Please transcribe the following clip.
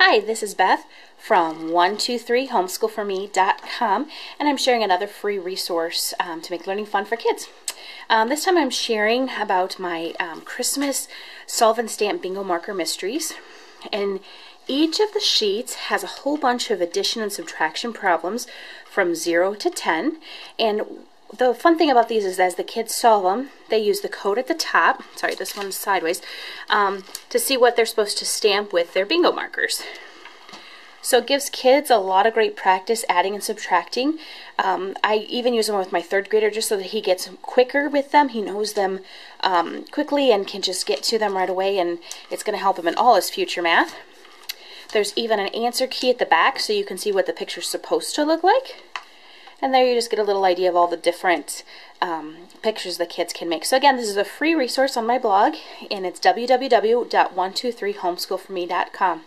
Hi, this is Beth from 123homeschoolforme.com and I'm sharing another free resource um, to make learning fun for kids. Um, this time I'm sharing about my um, Christmas Solve and Stamp Bingo Marker Mysteries. And each of the sheets has a whole bunch of addition and subtraction problems from 0 to 10. And the fun thing about these is as the kids solve them, they use the code at the top, sorry, this one's sideways, um, to see what they're supposed to stamp with their bingo markers. So it gives kids a lot of great practice adding and subtracting. Um, I even use them with my third grader just so that he gets quicker with them. He knows them um, quickly and can just get to them right away, and it's going to help him in all his future math. There's even an answer key at the back so you can see what the picture's supposed to look like. And there you just get a little idea of all the different um, pictures the kids can make. So again, this is a free resource on my blog, and it's www.123homeschoolforme.com.